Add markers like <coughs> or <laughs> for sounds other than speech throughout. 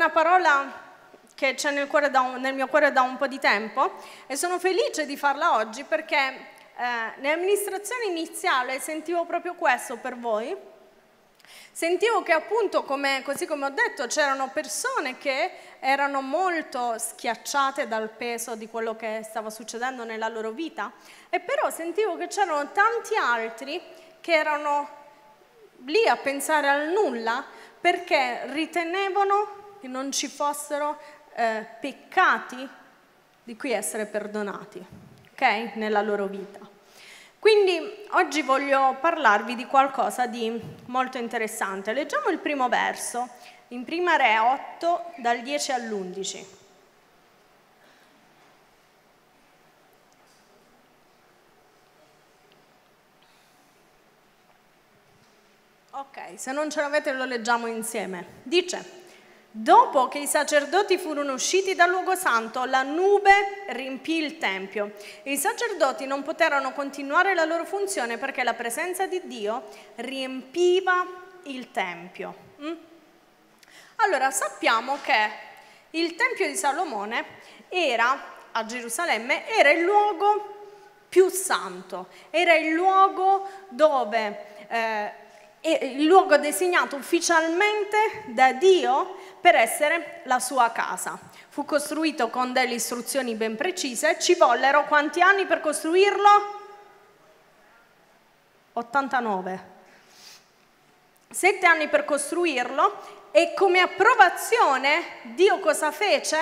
Una parola che c'è nel, nel, mio cuore da un po' di tempo e sono felice di farla oggi perché eh, nell'amministrazione iniziale sentivo proprio questo per voi. Sentivo che appunto, come, così come ho detto, c'erano persone che erano molto schiacciate dal peso di quello che stava succedendo nella loro vita e però sentivo che c'erano tanti altri che erano lì a pensare al nulla perché ritenevano che non ci fossero eh, peccati di cui essere perdonati, ok? Nella loro vita. Quindi oggi voglio parlarvi di qualcosa di molto interessante. Leggiamo il primo verso, in prima Re 8, dal 10 all'11. Ok, se non ce l'avete lo leggiamo insieme. Dice, dopo che i sacerdoti furono usciti dal luogo santo, la nube riempì il tempio i sacerdoti non poterono continuare la loro funzione perché la presenza di Dio riempiva il tempio. Mm? Allora, sappiamo che il tempio di Salomone era a Gerusalemme, era il luogo più santo, era il luogo dove eh, il luogo designato ufficialmente da Dio per essere la sua casa. Fu costruito con delle istruzioni ben precise. Ci vollero quanti anni per costruirlo? 89. Sette anni per costruirlo e come approvazione Dio cosa fece?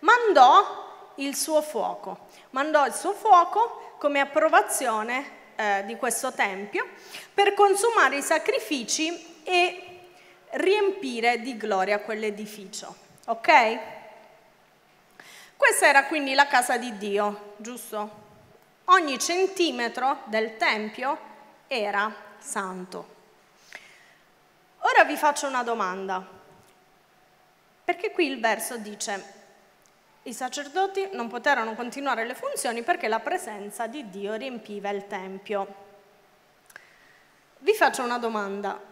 Mandò il suo fuoco. Mandò il suo fuoco come approvazione eh, di questo tempio per consumare i sacrifici e riempire di gloria quell'edificio. Ok? Questa era quindi la casa di Dio, giusto? Ogni centimetro del tempio era santo. Ora vi faccio una domanda, perché qui il verso dice i sacerdoti non poterono continuare le funzioni perché la presenza di Dio riempiva il Tempio. Vi faccio una domanda.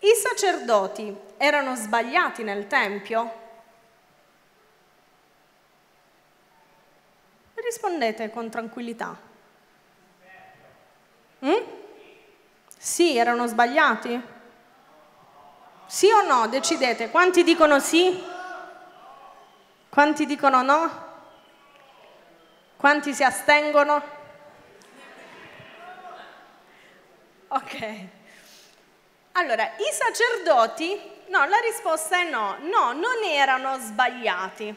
I sacerdoti erano sbagliati nel Tempio? Rispondete con tranquillità. Mm? Sì, erano sbagliati? Sì o no? Decidete. Quanti dicono sì? Quanti dicono no? Quanti si astengono? Ok. Allora, i sacerdoti, no, la risposta è no, no, non erano sbagliati.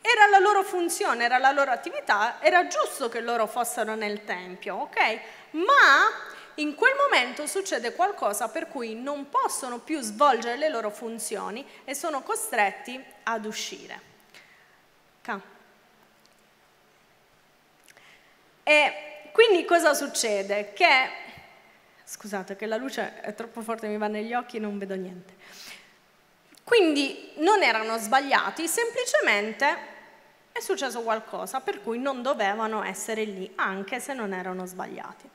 Era la loro funzione, era la loro attività, era giusto che loro fossero nel Tempio, ok? Ma in quel momento succede qualcosa per cui non possono più svolgere le loro funzioni e sono costretti ad uscire. E quindi cosa succede? Che, scusate che la luce è troppo forte, mi va negli occhi e non vedo niente. Quindi non erano sbagliati, semplicemente è successo qualcosa per cui non dovevano essere lì, anche se non erano sbagliati.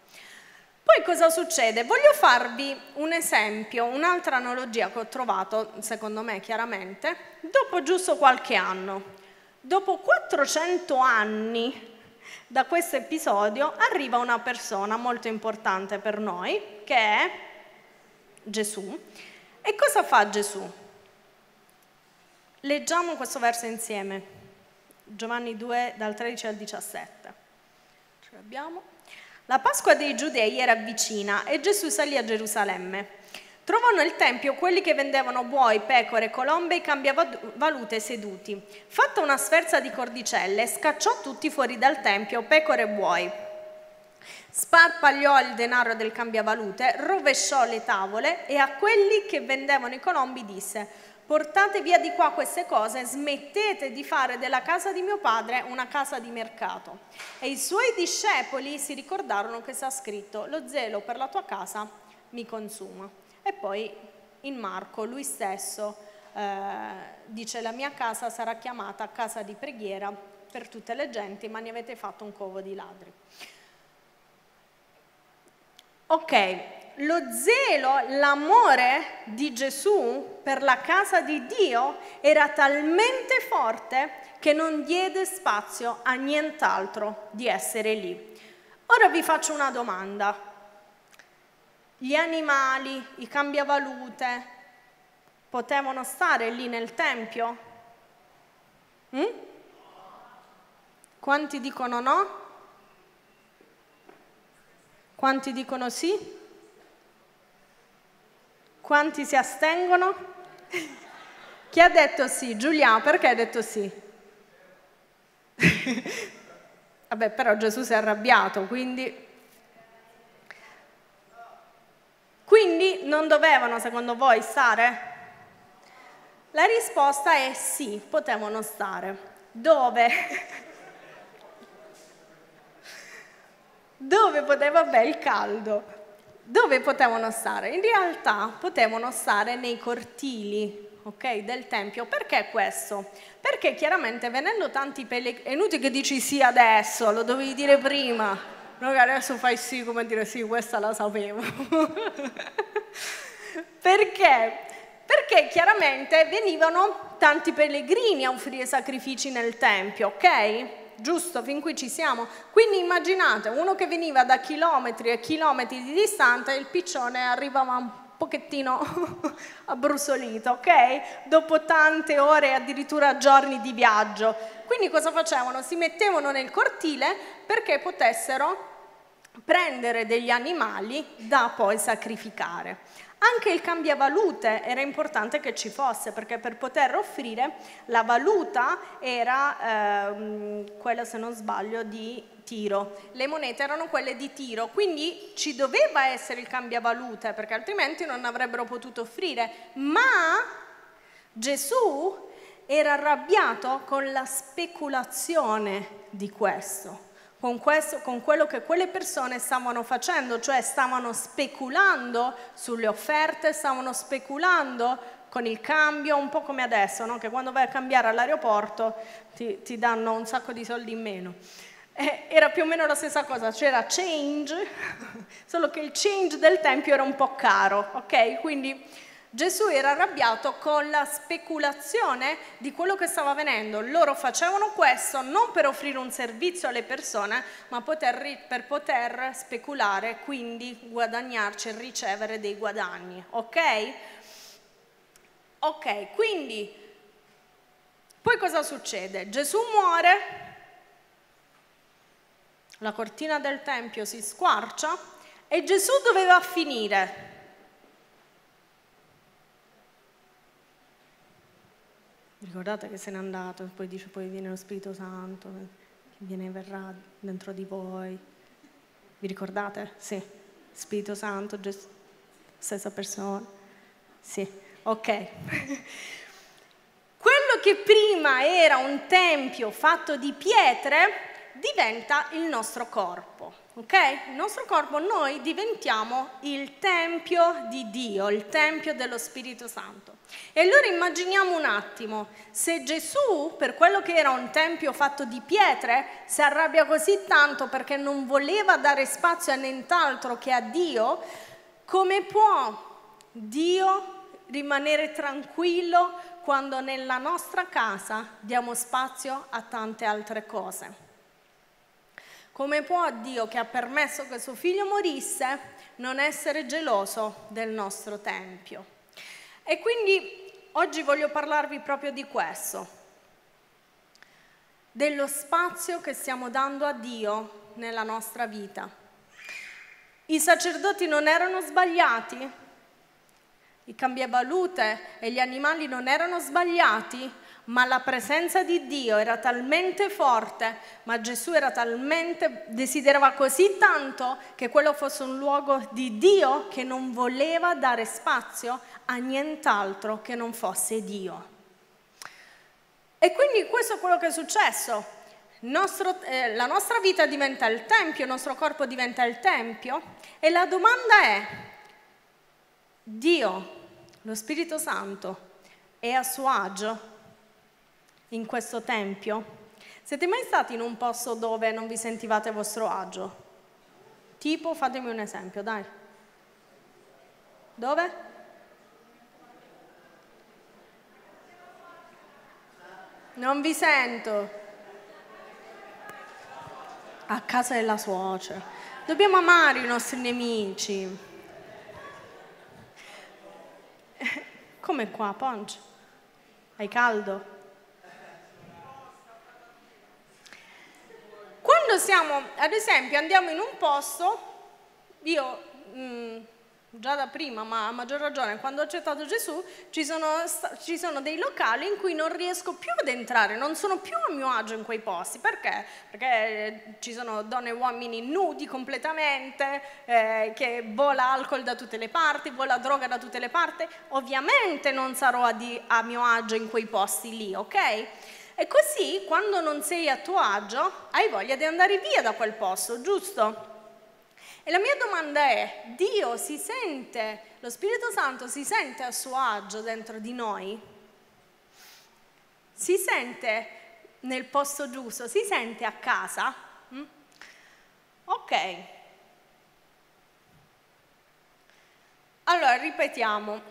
Poi cosa succede? Voglio farvi un esempio, un'altra analogia che ho trovato, secondo me chiaramente, dopo giusto qualche anno. Dopo 400 anni da questo episodio arriva una persona molto importante per noi, che è Gesù. E cosa fa Gesù? Leggiamo questo verso insieme, Giovanni 2 dal 13 al 17. Ce l'abbiamo? La Pasqua dei Giudei era vicina e Gesù salì a Gerusalemme. Trovò nel tempio quelli che vendevano buoi, pecore, colombe e cambiavalute seduti. Fatta una sferza di cordicelle, scacciò tutti fuori dal tempio, pecore e buoi. Sparpagliò il denaro del cambiavalute, rovesciò le tavole e a quelli che vendevano i colombi disse portate via di qua queste cose, smettete di fare della casa di mio padre una casa di mercato. E i suoi discepoli si ricordarono che sta scritto, lo zelo per la tua casa mi consuma. E poi in Marco lui stesso eh, dice la mia casa sarà chiamata casa di preghiera per tutte le genti, ma ne avete fatto un covo di ladri. Ok, lo zelo, l'amore di Gesù per la casa di Dio era talmente forte che non diede spazio a nient'altro di essere lì. Ora vi faccio una domanda. Gli animali, i cambiavalute, potevano stare lì nel Tempio? Mm? Quanti dicono no? Quanti dicono sì? Quanti si astengono? Chi ha detto sì? Giuliano, perché hai detto sì? <laughs> Vabbè, però Gesù si è arrabbiato, quindi... Quindi non dovevano, secondo voi, stare? La risposta è sì, potevano stare. Dove? Dove poteva bere il caldo? Dove potevano stare? In realtà potevano stare nei cortili okay, del Tempio. Perché questo? Perché chiaramente venendo tanti pellegrini, è inutile che dici sì adesso, lo dovevi dire prima, non che adesso fai sì come dire sì, questa la sapevo. <laughs> Perché? Perché chiaramente venivano tanti pellegrini a offrire sacrifici nel Tempio, ok? giusto? Fin qui ci siamo. Quindi immaginate uno che veniva da chilometri e chilometri di distanza il piccione arrivava un pochettino <laughs> abbrusolito, ok? Dopo tante ore e addirittura giorni di viaggio. Quindi cosa facevano? Si mettevano nel cortile perché potessero prendere degli animali da poi sacrificare. Anche il cambiavalute era importante che ci fosse perché per poter offrire la valuta era ehm, quella, se non sbaglio, di tiro. Le monete erano quelle di tiro, quindi ci doveva essere il cambiavalute perché altrimenti non avrebbero potuto offrire. Ma Gesù era arrabbiato con la speculazione di questo con, questo, con quello che quelle persone stavano facendo, cioè stavano speculando sulle offerte, stavano speculando con il cambio, un po' come adesso, no? che quando vai a cambiare all'aeroporto ti, ti danno un sacco di soldi in meno. Eh, era più o meno la stessa cosa, c'era change, <laughs> solo che il change del tempio era un po' caro, ok? Quindi Gesù era arrabbiato con la speculazione di quello che stava avvenendo. Loro facevano questo non per offrire un servizio alle persone, ma poter, per poter speculare, quindi guadagnarci e ricevere dei guadagni. Ok? Ok, quindi poi cosa succede? Gesù muore, la cortina del Tempio si squarcia e Gesù doveva finire Ricordate che se n'è andato, poi dice poi viene lo Spirito Santo, che viene e verrà dentro di voi. Vi ricordate? Sì. Spirito Santo, Gesù, stessa persona. Sì, ok. <laughs> Quello che prima era un tempio fatto di pietre diventa il nostro corpo. Ok? Il nostro corpo noi diventiamo il tempio di Dio, il tempio dello Spirito Santo. E allora immaginiamo un attimo, se Gesù, per quello che era un tempio fatto di pietre, si arrabbia così tanto perché non voleva dare spazio a nient'altro che a Dio, come può Dio rimanere tranquillo quando nella nostra casa diamo spazio a tante altre cose? Come può Dio che ha permesso che suo figlio morisse non essere geloso del nostro Tempio? E quindi oggi voglio parlarvi proprio di questo, dello spazio che stiamo dando a Dio nella nostra vita. I sacerdoti non erano sbagliati, i cambiavalute e gli animali non erano sbagliati, ma la presenza di Dio era talmente forte, ma Gesù era talmente, desiderava così tanto che quello fosse un luogo di Dio che non voleva dare spazio a nient'altro che non fosse Dio. E quindi questo è quello che è successo. Nostro, eh, la nostra vita diventa il Tempio, il nostro corpo diventa il Tempio e la domanda è, Dio, lo Spirito Santo, è a suo agio in questo tempio? Siete mai stati in un posto dove non vi sentivate a vostro agio? Tipo, fatemi un esempio, dai. Dove? Non vi sento. A casa della suocera. Dobbiamo amare i nostri nemici. <laughs> Come qua, Ponce? Hai caldo? Quando siamo, ad esempio, andiamo in un posto, io mh, mm, già da prima, ma a maggior ragione, quando ho accettato Gesù, ci sono, ci sono, dei locali in cui non riesco più ad entrare, non sono più a mio agio in quei posti. Perché? Perché eh, ci sono donne e uomini nudi completamente, eh, che vola alcol da tutte le parti, vola droga da tutte le parti. Ovviamente non sarò a, di, a mio agio in quei posti lì, ok? E così, quando non sei a tuo agio, hai voglia di andare via da quel posto, giusto? E la mia domanda è, Dio si sente, lo Spirito Santo si sente a suo agio dentro di noi? Si sente nel posto giusto? Si sente a casa? Mm? Ok. Allora, ripetiamo.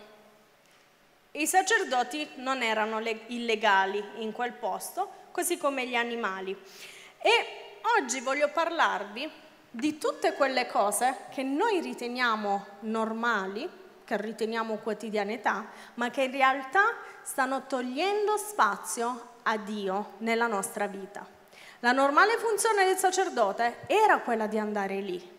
I sacerdoti non erano illegali in quel posto, così come gli animali. E oggi voglio parlarvi di tutte quelle cose che noi riteniamo normali, che riteniamo quotidianità, ma che in realtà stanno togliendo spazio a Dio nella nostra vita. La normale funzione del sacerdote era quella di andare lì,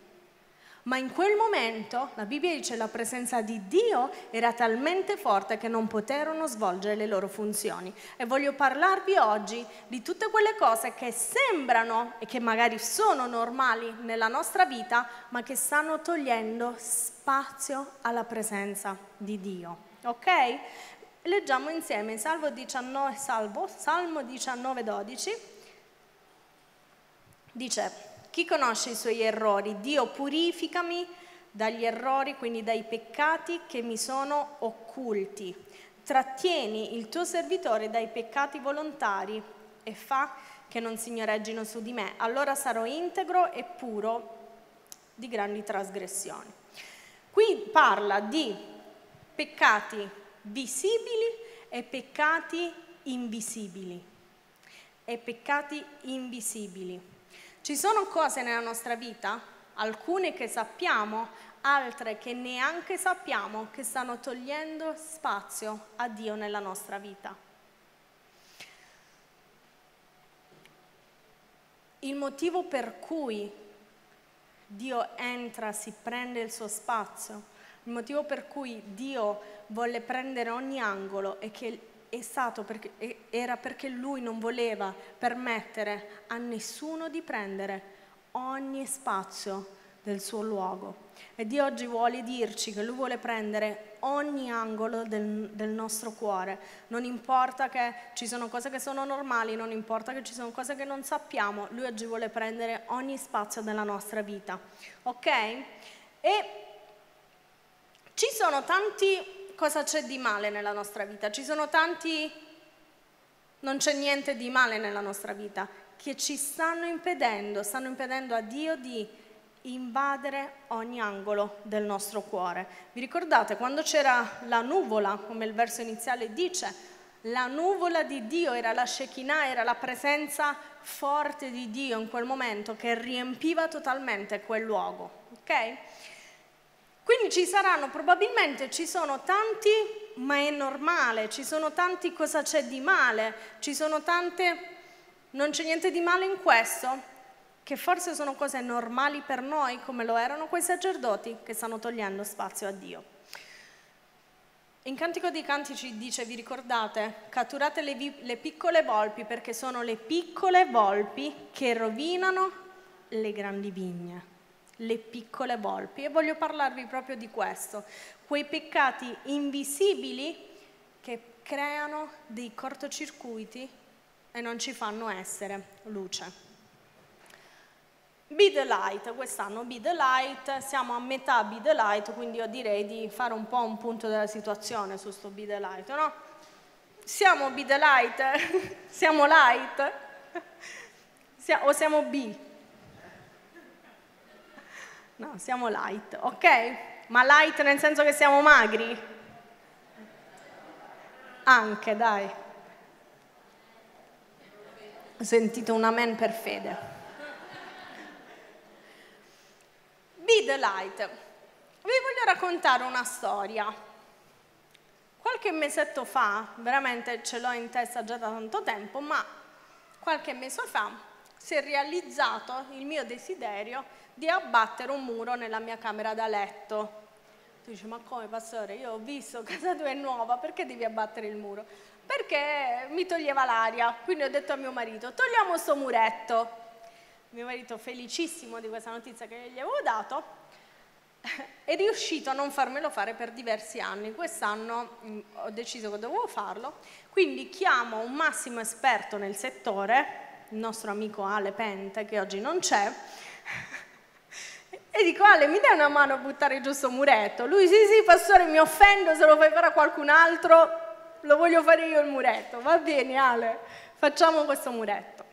ma in quel momento la Bibbia dice la presenza di Dio era talmente forte che non poterono svolgere le loro funzioni. E voglio parlarvi oggi di tutte quelle cose che sembrano e che magari sono normali nella nostra vita, ma che stanno togliendo spazio alla presenza di Dio. Ok? Leggiamo insieme Salmo 19, Salvo, Salmo 19 12. Dice chi conosce i suoi errori? Dio purificami dagli errori, quindi dai peccati che mi sono occulti. Trattieni il tuo servitore dai peccati volontari e fa che non signoreggino su di me. Allora sarò integro e puro di grandi trasgressioni. Qui parla di peccati visibili e peccati invisibili. E peccati invisibili. Ci sono cose nella nostra vita, alcune che sappiamo, altre che neanche sappiamo, che stanno togliendo spazio a Dio nella nostra vita. Il motivo per cui Dio entra, si prende il suo spazio, il motivo per cui Dio volle prendere ogni angolo è che è stato perché, era perché lui non voleva permettere a nessuno di prendere ogni spazio del suo luogo. E Dio oggi vuole dirci che Lui vuole prendere ogni angolo del, del, nostro cuore. Non importa che ci sono cose che sono normali, non importa che ci sono cose che non sappiamo, Lui oggi vuole prendere ogni spazio della nostra vita. Ok? E ci sono tanti cosa c'è di male nella nostra vita. Ci sono tanti, non c'è niente di male nella nostra vita, che ci stanno impedendo, stanno impedendo a Dio di invadere ogni angolo del nostro cuore. Vi ricordate quando c'era la nuvola, come il verso iniziale dice, la nuvola di Dio era la Shekinah, era la presenza forte di Dio in quel momento che riempiva totalmente quel luogo. Ok? Quindi ci saranno, probabilmente ci sono tanti, ma è normale, ci sono tanti cosa c'è di male, ci sono tante, non c'è niente di male in questo, che forse sono cose normali per noi, come lo erano quei sacerdoti che stanno togliendo spazio a Dio. In Cantico dei Cantici dice, vi ricordate, catturate le, vi- le piccole volpi perché sono le piccole volpi che rovinano le grandi vigne le piccole volpi e voglio parlarvi proprio di questo, quei peccati invisibili che creano dei cortocircuiti e non ci fanno essere luce. Be the light, quest'anno Be the light, siamo a metà Be the light, quindi io direi di fare un po' un punto della situazione su sto Be the light, no? Siamo Be the light? <laughs> siamo light? <laughs> o siamo B? No, siamo light, ok? Ma light nel senso che siamo magri? Anche, dai. Ho sentito un amen per fede. Be the light. Vi voglio raccontare una storia. Qualche mesetto fa, veramente ce l'ho in testa già da tanto tempo, ma qualche mese fa si è realizzato il mio desiderio di abbattere un muro nella mia camera da letto. Tu dici, ma come pastore? Io ho visto, <laughs> casa tua è nuova, perché devi abbattere il muro? Perché mi toglieva l'aria, quindi ho detto a mio marito, togliamo questo muretto. Mio marito, felicissimo di questa notizia che gli avevo dato, <laughs> è riuscito a non farmelo fare per diversi anni. Quest'anno mm, ho deciso che dovevo farlo, quindi chiamo un massimo esperto nel settore, il nostro amico Ale Pente, che oggi non c'è, e dico Ale mi dai una mano a buttare giù questo muretto? Lui sì sì pastore mi offendo se lo fai fare a qualcun altro, lo voglio fare io il muretto, va bene Ale, facciamo questo muretto.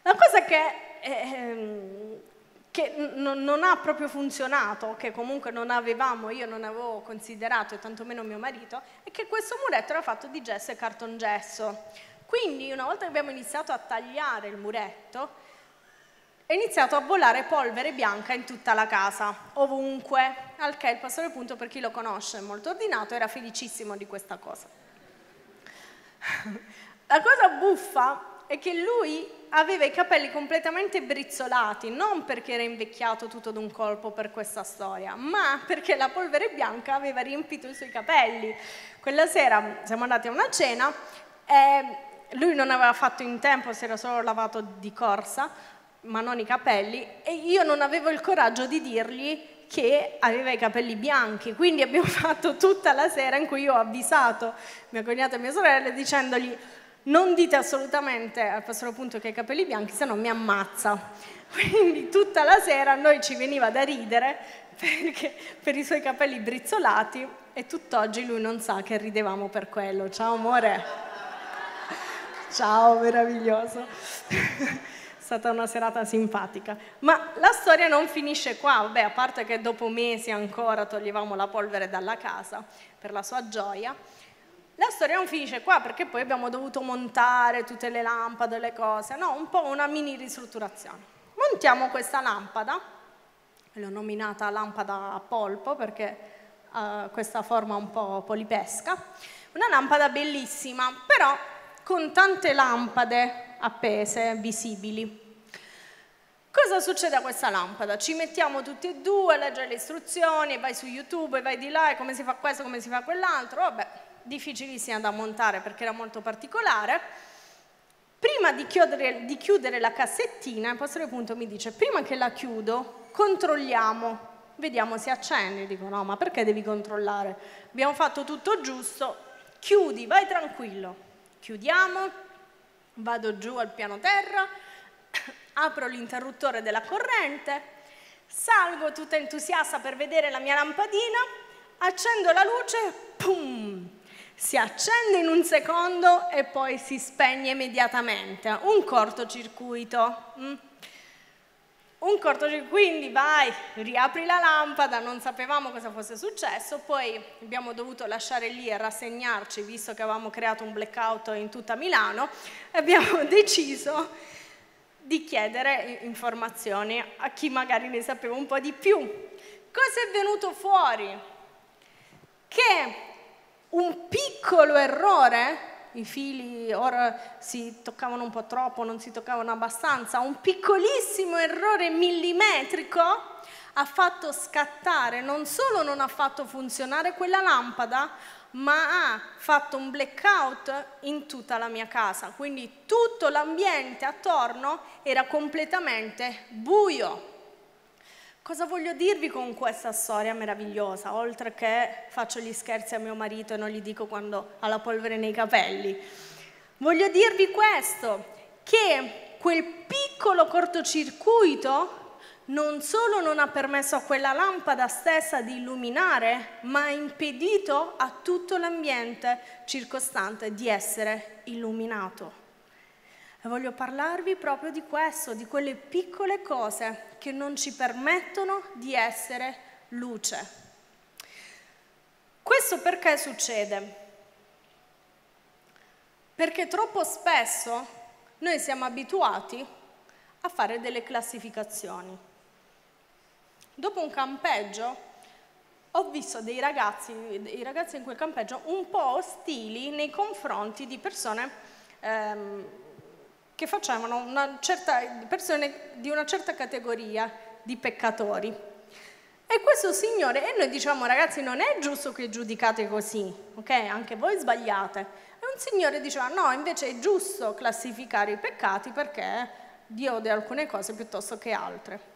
La cosa che, eh, che non ha proprio funzionato, che comunque non avevamo, io non avevo considerato e tantomeno mio marito, è che questo muretto era fatto di gesso e cartongesso. Quindi una volta che abbiamo iniziato a tagliare il muretto, è iniziato a volare polvere bianca in tutta la casa, ovunque, al che il pastore Punto, per chi lo conosce, è molto ordinato, era felicissimo di questa cosa. La cosa buffa è che lui aveva i capelli completamente brizzolati, non perché era invecchiato tutto d'un colpo per questa storia, ma perché la polvere bianca aveva riempito i suoi capelli. Quella sera siamo andati a una cena e lui non aveva fatto in tempo, si era solo lavato di corsa, ma non i capelli, e io non avevo il coraggio di dirgli che aveva i capelli bianchi, quindi abbiamo <laughs> fatto tutta la sera in cui io ho avvisato mia cognata e mia sorella dicendogli non dite assolutamente al pastore appunto che ha i capelli bianchi, se no mi ammazza. <laughs> Quindi tutta la sera a noi ci veniva da ridere perché, per i suoi capelli brizzolati e tutt'oggi lui non sa che ridevamo per quello. Ciao amore. <laughs> Ciao, meraviglioso. Stata una serata simpatica. Ma la storia non finisce qua, vabbè, a parte che dopo mesi ancora toglievamo la polvere dalla casa per la sua gioia. La storia non finisce qua perché poi abbiamo dovuto montare tutte le lampade, le cose, no? Un po' una mini ristrutturazione. Montiamo questa lampada, l'ho nominata lampada a polpo perché ha questa forma un po' polipesca, una lampada bellissima, però con tante lampade appese, visibili. Cosa succede a questa lampada? Ci mettiamo tutti e due a leggere le istruzioni, vai su YouTube, vai di là, come si fa questo, come si fa quell'altro, vabbè, difficilissima da montare perché era molto particolare. Prima di chiudere, di chiudere la cassettina, il pastore punto mi dice, prima che la chiudo, controlliamo, vediamo se accende. Dico, no, ma perché devi controllare? Abbiamo fatto tutto giusto, chiudi, vai tranquillo. Chiudiamo, vado giù al piano terra, apro l'interruttore della corrente, salgo tutta entusiasta per vedere la mia lampadina, accendo la luce, pum! Si accende in un secondo e poi si spegne immediatamente. Un cortocircuito. Mm? un cortocircuito, quindi vai, riapri la lampada, non sapevamo cosa fosse successo, poi abbiamo dovuto lasciare lì e rassegnarci, visto che avevamo creato un blackout in tutta Milano, abbiamo <laughs> deciso di chiedere informazioni a chi magari ne sapeva un po' di più. Cosa è venuto fuori? Che un piccolo errore i fili ora si toccavano un po' troppo, non si toccavano abbastanza, un piccolissimo errore millimetrico ha fatto scattare, non solo non ha fatto funzionare quella lampada, ma ha fatto un blackout in tutta la mia casa, quindi tutto l'ambiente attorno era completamente buio. Cosa voglio dirvi con questa storia meravigliosa, oltre che faccio gli scherzi a mio marito e non gli dico quando ha la polvere nei capelli? Voglio dirvi questo, che quel piccolo cortocircuito non solo non ha permesso a quella lampada stessa di illuminare, ma ha impedito a tutto l'ambiente circostante di essere illuminato. E voglio parlarvi proprio di questo, di quelle piccole cose che non ci permettono di essere luce. Questo perché succede? Perché troppo spesso noi siamo abituati a fare delle classificazioni. Dopo un campeggio ho visto dei ragazzi, dei ragazzi in quel campeggio un po' ostili nei confronti di persone ehm, che facevano una certa, persone di una certa categoria di peccatori. E questo signore, e noi diciamo ragazzi non è giusto che giudicate così, ok? Anche voi sbagliate. E un signore diceva no, invece è giusto classificare i peccati perché Dio ode alcune cose piuttosto che altre.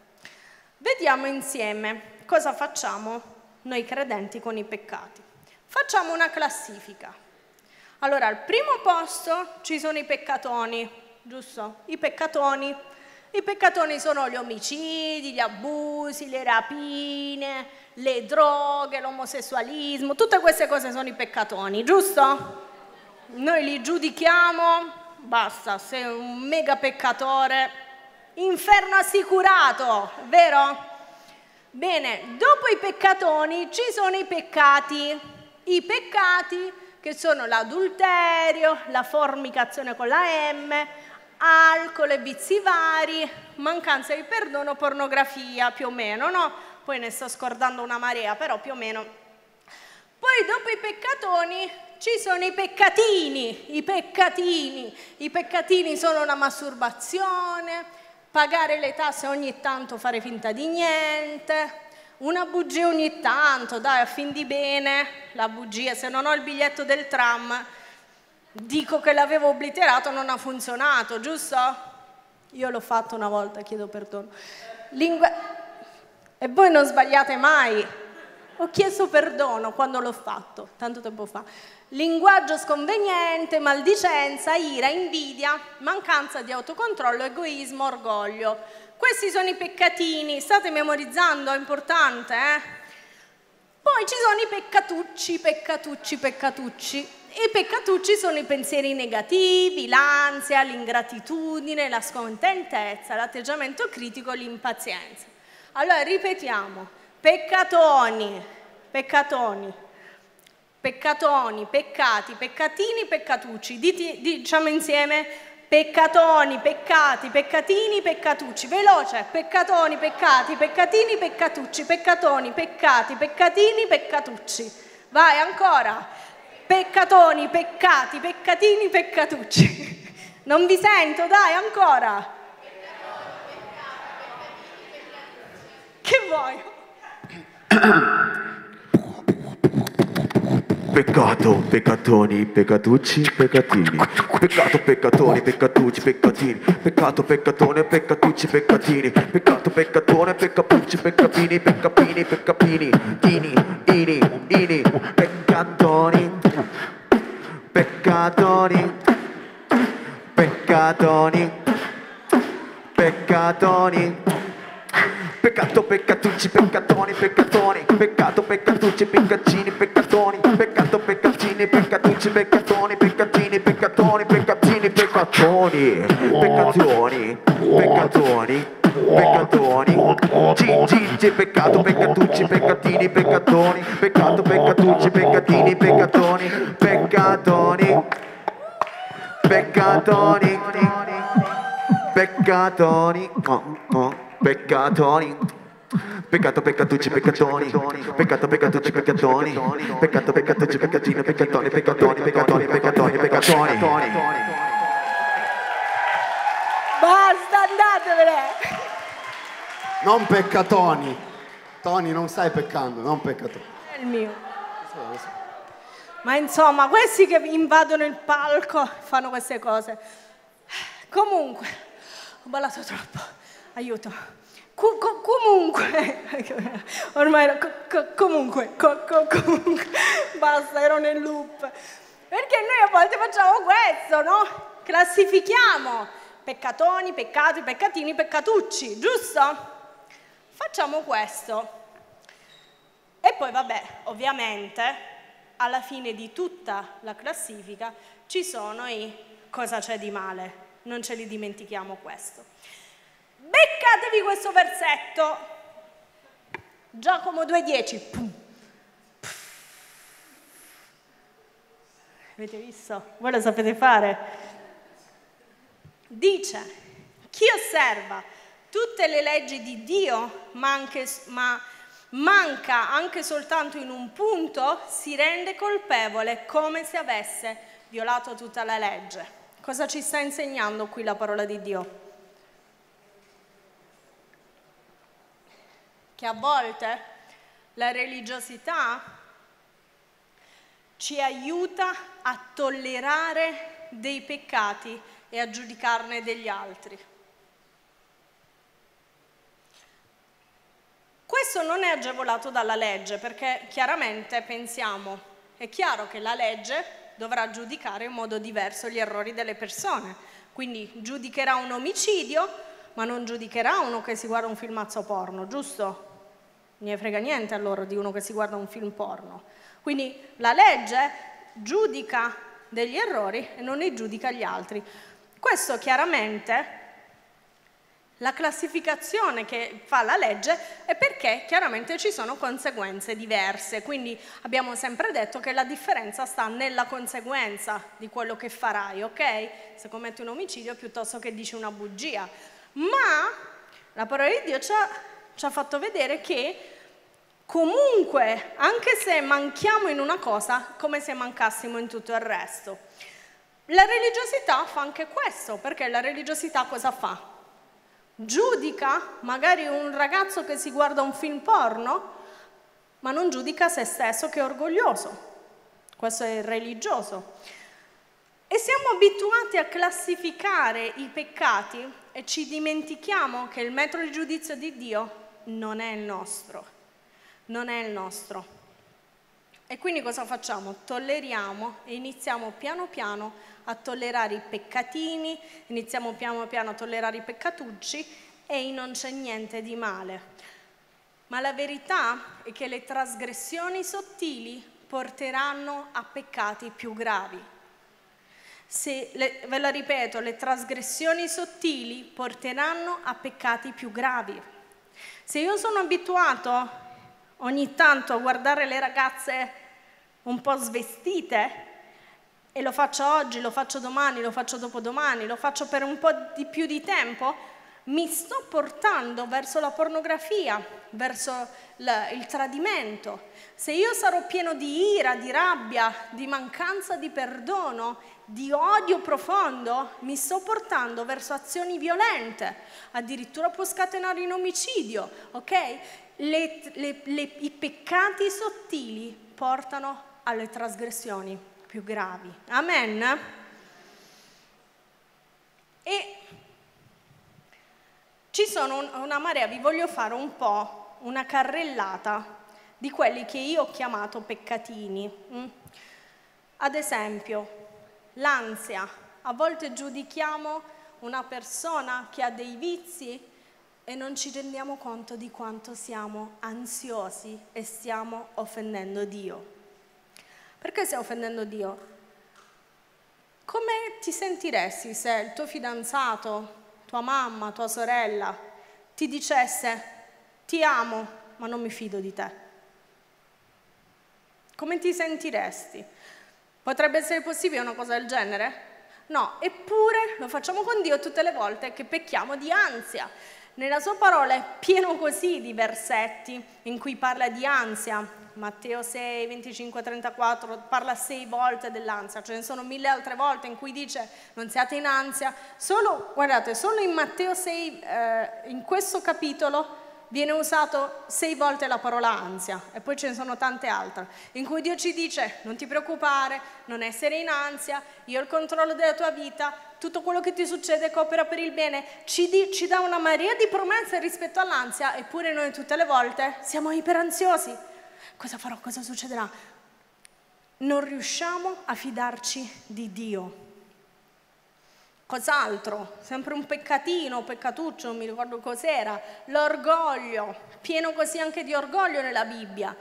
Vediamo insieme cosa facciamo noi credenti con i peccati. Facciamo una classifica. Allora, al primo posto ci sono i peccatoni, giusto? I peccatoni. I peccatoni sono gli omicidi, gli abusi, le rapine, le droghe, l'omosessualismo, tutte queste cose sono i peccatoni, giusto? Noi li giudichiamo, basta, sei un mega peccatore, inferno assicurato, vero? Bene, dopo i peccatoni ci sono i peccati, i peccati che sono l'adulterio, la formicazione con la M, alcol e vizi vari, mancanza di perdono, pornografia più o meno, no? Poi ne sto scordando una marea, però più o meno. Poi dopo i peccatoni ci sono i peccatini, i peccatini. I peccatini sono la masturbazione, pagare le tasse ogni tanto, fare finta di niente, una bugia ogni tanto, dai, a fin di bene, la bugia, se non ho il biglietto del tram, dico che l'avevo obliterato, non ha funzionato, giusto? Io l'ho fatto una volta, chiedo perdono. Lingue... E voi non sbagliate mai. Ho chiesto perdono quando l'ho fatto, tanto tempo fa linguaggio sconveniente, maldicenza, ira, invidia, mancanza di autocontrollo, egoismo, orgoglio. Questi sono i peccatini, state memorizzando, è importante, eh? Poi ci sono i peccatucci, peccatucci, peccatucci. I peccatucci sono i pensieri negativi, l'ansia, l'ingratitudine, la scontentezza, l'atteggiamento critico, l'impazienza. Allora ripetiamo, peccatoni, peccatoni, peccatoni, peccati, peccatini, peccatucci. Diti, diciamo insieme peccatoni, peccati, peccatini, peccatucci. Veloce, peccatoni, peccati, peccatini, peccatucci, peccatoni, peccati, peccatini, peccatucci. Vai ancora. Peccatoni, peccati, peccatini, peccatucci. Non vi sento, dai, ancora. Che vuoi? <coughs> <coughs> Peccato, peccatoni, peccatucci, peccatini. Peccato, peccatoni, peccatucci, peccatini. Peccato, peccatone, peccatucci, peccatini. Peccato, peccatone, peccapucci, peccapini, peccapini, peccapini. Ini, ini, ini. Peccatoni, peccatoni, peccatoni, peccatoni. Peccato, peccatucci, peccatoni, peccatoni, peccato, peccatucci, peccaccini, peccatoni, peccato, peccatini, peccatucci, peccatoni, peccatini, peccatoni, peccatini, peccatoni, peccatoni, peccatoni, peccatoni, Gigi, peccato, peccatucci, peccatini, peccatoni, peccato, peccatucci, peccatini, peccatoni, peccatoni, peccatoni, peccatoni, oh, oh peccatoni. Peccato, peccatucci, peccatoni, peccato, peccatucci, peccatoni, peccato, peccatucci, peccatini, peccatoni, peccatoni, peccatoni, peccatoni, peccatoni. Basta, andatevene! Non peccatoni. Tony, non stai peccando, non peccatoni. È il mio. Ma insomma, questi che invadono il palco fanno queste cose. Comunque, ho ballato troppo aiuto. <laughs> Co- co- comunque, ormai co- comunque, comunque, <laughs> basta, ero nel loop. Perché noi a volte facciamo questo, no? Classifichiamo peccatoni, peccati, peccatini, peccatucci, giusto? Facciamo questo. E poi vabbè, ovviamente, alla fine di tutta la classifica ci sono i cosa c'è di male. Non ce li dimentichiamo questo. Beccatevi questo versetto. Giacomo 2,10. Avete visto? Voi lo sapete fare. Dice, chi osserva tutte le leggi di Dio, ma, anche, ma manca anche soltanto in un punto, si rende colpevole come se avesse violato tutta la legge. Cosa ci sta insegnando qui la parola di Dio? Che a volte la religiosità ci aiuta a tollerare dei peccati e a giudicarne degli altri. Questo non è agevolato dalla legge perché chiaramente pensiamo, è chiaro che la legge dovrà giudicare in modo diverso gli errori delle persone. Quindi giudicherà un omicidio, ma non giudicherà uno che si guarda un filmazzo porno, giusto? Ne frega niente a loro di uno che si guarda un film porno. Quindi la legge giudica degli errori e non ne giudica gli altri. Questo chiaramente la classificazione che fa la legge è perché chiaramente ci sono conseguenze diverse, quindi abbiamo sempre detto che la differenza sta nella conseguenza di quello che farai, ok? Se commetti un omicidio piuttosto che dici una bugia. Ma la parola di Dio ci ha, ci ha fatto vedere che comunque, anche se manchiamo in una cosa, come se mancassimo in tutto il resto. La religiosità fa anche questo, perché la religiosità cosa fa? giudica magari un ragazzo che si guarda un film porno, ma non giudica se stesso che è orgoglioso. Questo è il religioso. E siamo abituati a classificare i peccati e ci dimentichiamo che il metodo di giudizio di Dio non è il nostro, non è il nostro. E quindi cosa facciamo? Tolleriamo e iniziamo piano piano a tollerare i peccatini, iniziamo piano piano a tollerare i peccatucci e non c'è niente di male. Ma la verità è che le trasgressioni sottili porteranno a peccati più gravi. Se, le, ve la ripeto, le trasgressioni sottili porteranno a peccati più gravi. Se io sono abituato ogni tanto a guardare le ragazze un po' svestite e lo faccio oggi, lo faccio domani, lo faccio dopodomani, lo faccio per un po' di più di tempo, mi sto portando verso la pornografia, verso il tradimento. Se io sarò pieno di ira, di rabbia, di mancanza di perdono, di odio profondo, mi sto portando verso azioni violente, addirittura può scatenare in omicidio, ok? Le, le, le, I peccati sottili portano alle trasgressioni più gravi. Amen? E ci sono una marea, vi voglio fare un po' una carrellata di quelli che io ho chiamato peccatini. Mm? Ad esempio, l'ansia. A volte giudichiamo una persona che ha dei vizi e non ci rendiamo conto di quanto siamo ansiosi e stiamo offendendo Dio. Perché stiamo offendendo Dio? Come ti sentiresti se il tuo fidanzato, tua mamma, tua sorella ti dicesse ti amo ma non mi fido di te? Come ti sentiresti? Potrebbe essere possibile una cosa del genere? No, eppure lo facciamo con Dio tutte le volte che pecchiamo di ansia. Nella sua parola è pieno così di versetti in cui parla di ansia. Matteo 6, 25, 34 parla sei volte dell'ansia, ce ne sono mille altre volte in cui dice non siate in ansia. Solo, guardate, solo in Matteo 6, eh, in questo capitolo, viene usato sei volte la parola ansia e poi ce ne sono tante altre, in cui Dio ci dice non ti preoccupare, non essere in ansia, io ho il controllo della tua vita, tutto quello che ti succede coopera per il bene, ci, di, ci dà una marea di promesse rispetto all'ansia, eppure noi tutte le volte siamo iperansiosi. Cosa farò? Cosa succederà? Non riusciamo a fidarci di Dio. Cos'altro? Sempre un peccatino, peccatuccio, non mi ricordo cos'era. L'orgoglio, pieno così anche di orgoglio nella Bibbia.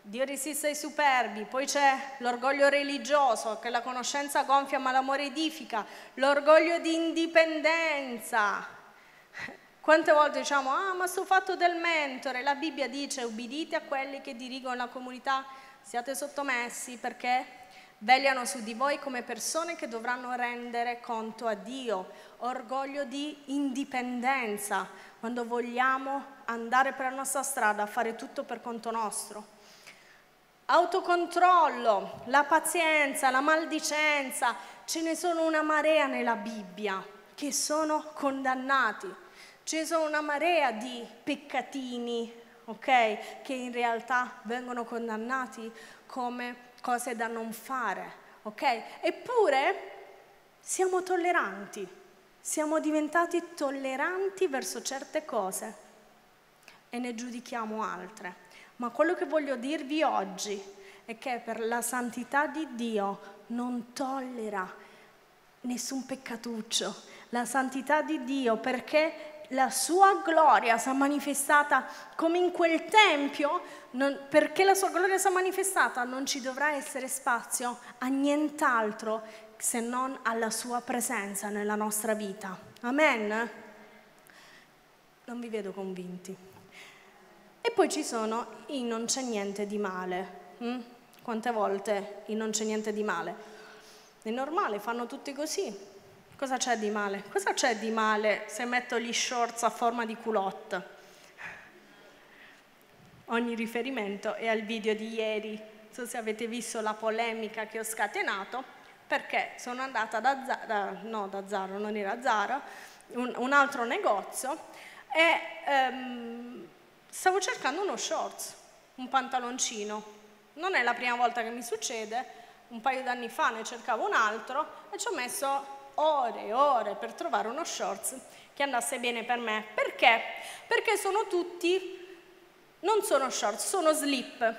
Dio resiste ai superbi, poi c'è l'orgoglio religioso, che la conoscenza gonfia ma l'amore edifica, l'orgoglio di indipendenza. Quante volte diciamo, ah ma sto fatto del mentore, la Bibbia dice ubbidite a quelli che dirigono la comunità, siate sottomessi perché vegliano su di voi come persone che dovranno rendere conto a Dio, orgoglio di indipendenza, quando vogliamo andare per la nostra strada, fare tutto per conto nostro. Autocontrollo, la pazienza, la maldicenza, ce ne sono una marea nella Bibbia che sono condannati. Ce ne sono una marea di peccatini, ok, che in realtà vengono condannati come cose da non fare, ok? Eppure siamo tolleranti, siamo diventati tolleranti verso certe cose e ne giudichiamo altre. Ma quello che voglio dirvi oggi è che per la santità di Dio non tollera nessun peccatuccio. La santità di Dio perché la sua gloria si è manifestata come in quel tempio, non, perché la sua gloria si è manifestata non ci dovrà essere spazio a nient'altro se non alla sua presenza nella nostra vita. Amen? Non vi vedo convinti. E poi ci sono i non c'è niente di male. Hm? Quante volte i non c'è niente di male? È normale, fanno tutti così. Cosa c'è di male? Cosa c'è di male se metto gli shorts a forma di culotte? Ogni riferimento è al video di ieri. Non so se avete visto la polemica che ho scatenato, perché sono andata da Zara, no da Zara, non era Zara, un, un altro negozio, e ehm, stavo cercando uno shorts, un pantaloncino. Non è la prima volta che mi succede, un paio d'anni fa ne cercavo un altro e ci ho messo ore e ore per trovare uno shorts che andasse bene per me. Perché? Perché sono tutti, non sono shorts, sono slip.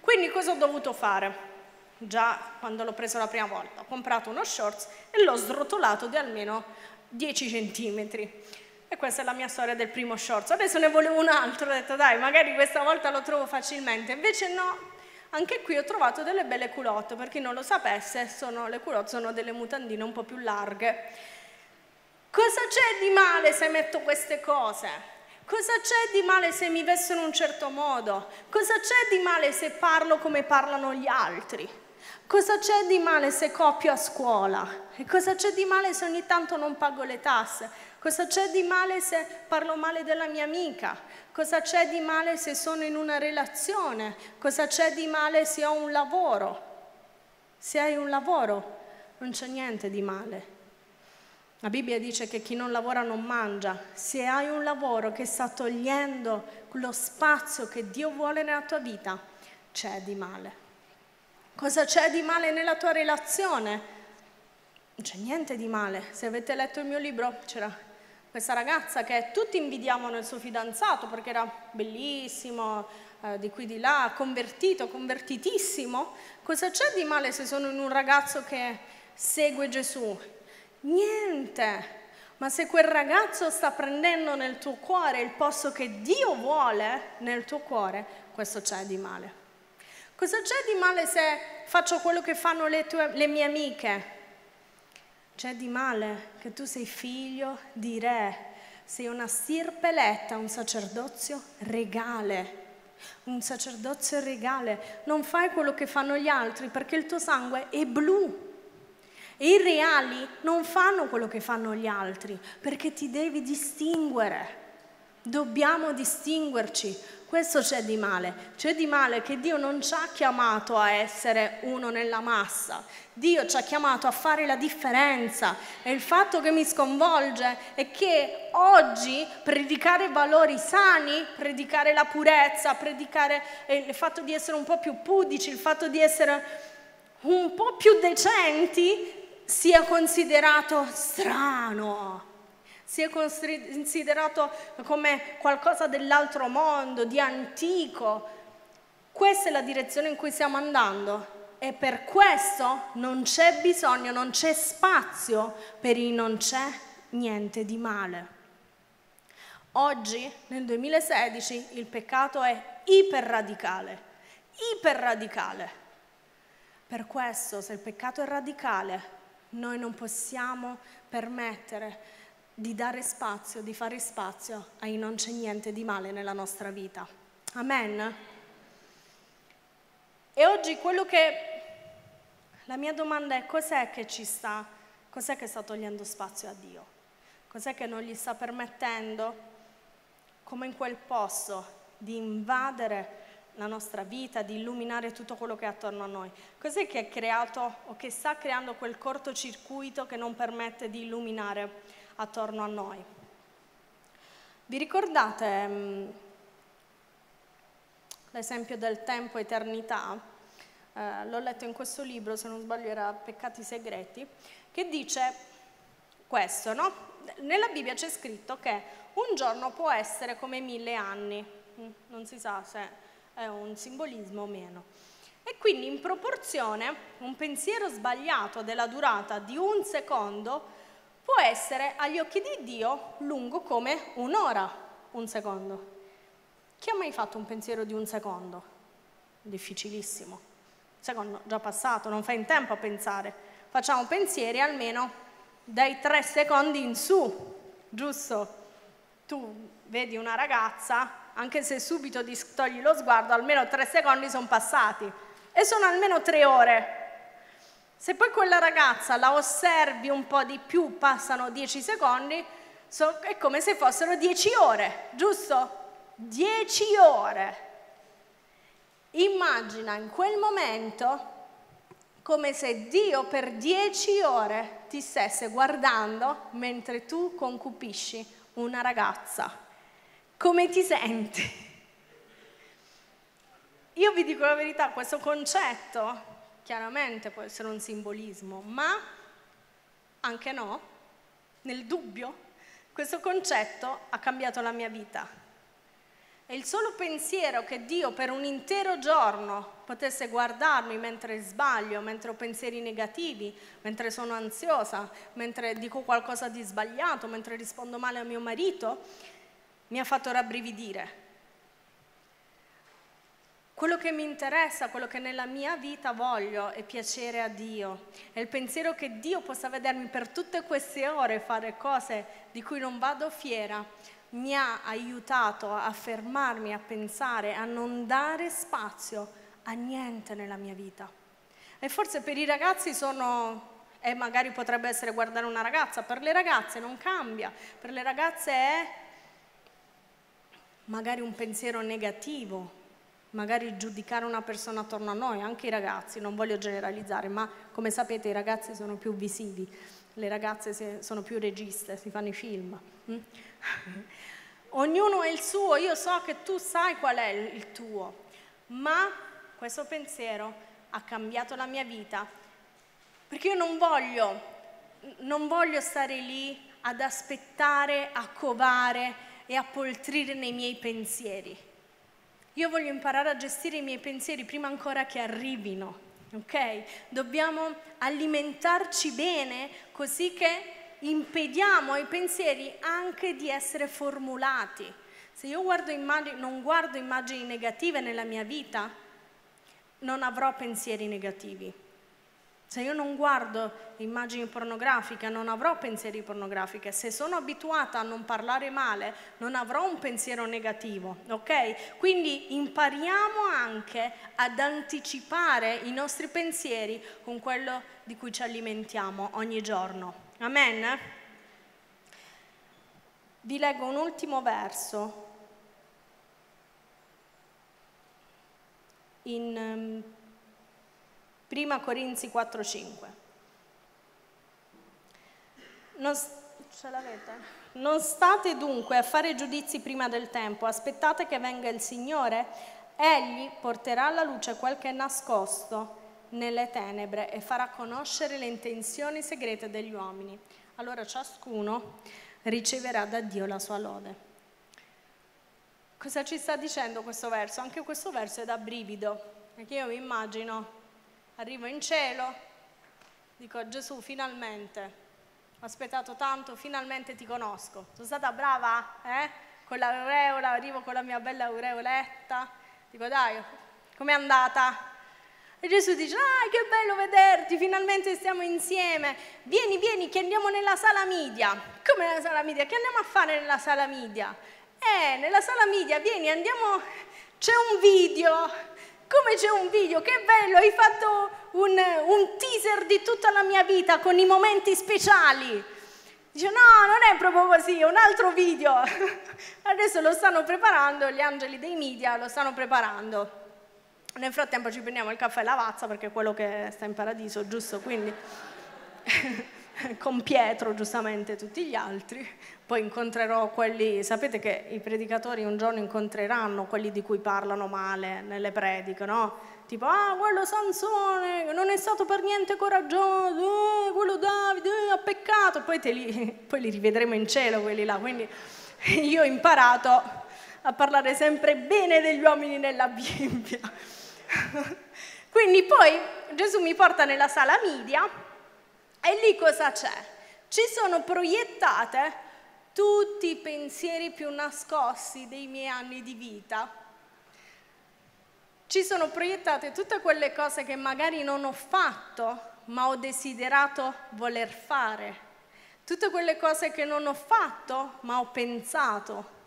Quindi cosa ho dovuto fare? Già quando l'ho preso la prima volta, ho comprato uno shorts e l'ho srotolato di almeno 10 centimetri. E questa è la mia storia del primo shorts. Adesso ne volevo un altro, ho detto dai, magari questa volta lo trovo facilmente. Invece no, anche qui ho trovato delle belle culotte, per chi non lo sapesse, sono, le culotte sono delle mutandine un po' più larghe. Cosa c'è di male se metto queste cose? Cosa c'è di male se mi vesto in un certo modo? Cosa c'è di male se parlo come parlano gli altri? Cosa c'è di male se copio a scuola? E cosa c'è di male se ogni tanto non pago le tasse? Cosa c'è di male se parlo male della mia amica? Cosa c'è di male se sono in una relazione? Cosa c'è di male se ho un lavoro? Se hai un lavoro non c'è niente di male. La Bibbia dice che chi non lavora non mangia. Se hai un lavoro che sta togliendo lo spazio che Dio vuole nella tua vita, c'è di male. Cosa c'è di male nella tua relazione? Non c'è niente di male. Se avete letto il mio libro, c'era questa ragazza che tutti invidiavano il suo fidanzato perché era bellissimo, eh, di qui di là, convertito, convertitissimo, cosa c'è di male se sono in un ragazzo che segue Gesù? Niente. Ma se quel ragazzo sta prendendo nel tuo cuore il posto che Dio vuole nel tuo cuore, questo c'è di male. Cosa c'è di male se faccio quello che fanno le, tue, le mie amiche? C'è di male che tu sei figlio di re, sei una stirpe eletta, un sacerdozio regale. Un sacerdozio regale. Non fai quello che fanno gli altri perché il tuo sangue è blu. E i reali non fanno quello che fanno gli altri perché ti devi distinguere. Dobbiamo distinguerci. Questo c'è di male. C'è di male che Dio non ci ha chiamato a essere uno nella massa. Dio ci ha chiamato a fare la differenza. E il fatto che mi sconvolge è che oggi predicare valori sani, predicare la purezza, predicare il fatto di essere un po' più pudici, il fatto di essere un po' più decenti, sia considerato strano sia considerato come qualcosa dell'altro mondo, di antico. Questa è la direzione in cui stiamo andando e per questo non c'è bisogno, non c'è spazio per il non c'è niente di male. Oggi, nel 2016, il peccato è iperradicale, iperradicale. Per questo, se il peccato è radicale, noi non possiamo permettere di dare spazio, di fare spazio ai non c'è niente di male nella nostra vita. Amen? E oggi quello che La mia domanda è cos'è che ci sta, cos'è che sta togliendo spazio a Dio? Cos'è che non gli sta permettendo, come in quel posto, di invadere la nostra vita, di illuminare tutto quello che è attorno a noi. Cos'è che è creato o che sta creando quel cortocircuito che non permette di illuminare attorno a noi? Vi ricordate mh, l'esempio del tempo eternità? Eh, l'ho letto in questo libro, se non sbaglio era Peccati segreti, che dice questo, no? Nella Bibbia c'è scritto che un giorno può essere come mille anni, mm, non si sa se è un simbolismo o meno. E quindi in proporzione un pensiero sbagliato della durata di un secondo può essere agli occhi di Dio lungo come un'ora, un secondo. Chi ha mai fatto un pensiero di un secondo? Difficilissimo. Secondo, già passato, non fai in tempo a pensare. Facciamo pensieri almeno dai tre secondi in su, giusto? Tu vedi una ragazza, anche se subito togli lo sguardo, almeno tre secondi sono passati e sono almeno tre ore. Se poi quella ragazza la osservi un po' di più, passano dieci secondi, so, è come se fossero dieci ore, giusto? Dieci ore. Immagina in quel momento come se Dio per dieci ore ti stesse guardando mentre tu concupisci una ragazza. Come ti senti? Io vi dico la verità, questo concetto chiaramente può essere un simbolismo, ma anche no, nel dubbio, questo concetto ha cambiato la mia vita. E il solo pensiero che Dio per un intero giorno potesse guardarmi mentre sbaglio, mentre ho pensieri negativi, mentre sono ansiosa, mentre dico qualcosa di sbagliato, mentre rispondo male a mio marito, mi ha fatto rabbrividire. Quello che mi interessa, quello che nella mia vita voglio è piacere a Dio. È il pensiero che Dio possa vedermi per tutte queste ore fare cose di cui non vado fiera, mi ha aiutato a fermarmi, a pensare, a non dare spazio a niente nella mia vita. E forse per i ragazzi sono, e magari potrebbe essere guardare una ragazza, per le ragazze non cambia, per le ragazze è magari un pensiero negativo, magari giudicare una persona attorno a noi, anche i ragazzi, non voglio generalizzare, ma come sapete i ragazzi sono più visivi, le ragazze sono più registe, si fanno i film. Mm? <laughs> Ognuno è il suo, io so che tu sai qual è il tuo, ma questo pensiero ha cambiato la mia vita, perché io non voglio, non voglio stare lì ad aspettare, a covare e a poltrire nei miei pensieri. Io voglio imparare a gestire i miei pensieri prima ancora che arrivino, ok? Dobbiamo alimentarci bene così che impediamo ai pensieri anche di essere formulati. Se io guardo non guardo immagini negative nella mia vita, non avrò pensieri negativi. Se io non guardo immagini pornografiche, non avrò pensieri pornografiche. Se sono abituata a non parlare male, non avrò un pensiero negativo, ok? Quindi impariamo anche ad anticipare i nostri pensieri con quello di cui ci alimentiamo ogni giorno. Amen? Vi leggo un ultimo verso in 1 um, Corinzi 4:5. Non? Non state dunque a fare giudizi prima del tempo, aspettate che venga il Signore, Egli porterà alla luce quel che è nascosto nelle tenebre e farà conoscere le intenzioni segrete degli uomini. Allora ciascuno riceverà da Dio la sua lode. Cosa ci sta dicendo questo verso? Anche questo verso è da brivido, perché io mi immagino, arrivo in cielo, dico Gesù finalmente, ho aspettato tanto, finalmente ti conosco. Sono stata brava, eh? Con l'aureola, arrivo con la mia bella aureoletta, dico dai, com'è andata? E Gesù dice, ah che bello vederti, finalmente stiamo insieme, vieni, vieni che andiamo nella sala media. Come nella sala media? Che andiamo a fare nella sala media? Eh, nella sala media, vieni, andiamo, c'è un video, come c'è un video, che bello, hai fatto un, un teaser di tutta la mia vita con i momenti speciali. Dice no, non è proprio così, è un altro video. <laughs> Adesso lo stanno preparando, gli angeli dei media lo stanno preparando. Nel frattempo ci prendiamo il caffè e la lavazza perché è quello che sta in paradiso, giusto? Quindi <laughs> con Pietro, giustamente, tutti gli altri. Poi incontrerò quelli, sapete che i predicatori un giorno incontreranno quelli di cui parlano male nelle prediche, no? Tipo, ah, quello Sansone, non è stato per niente coraggioso, eh, quello Davide, eh, ha peccato. Poi, li, <laughs> poi li rivedremo in cielo quelli là. Quindi io ho imparato a parlare sempre bene degli uomini nella Bibbia. <laughs> Quindi poi Gesù mi porta nella sala media e lì cosa c'è? Ci sono proiettate tutti i pensieri più nascosti dei miei anni di vita. Ci sono proiettate tutte quelle cose che magari non ho fatto, ma ho desiderato voler fare. Tutte quelle cose che non ho fatto, ma ho pensato.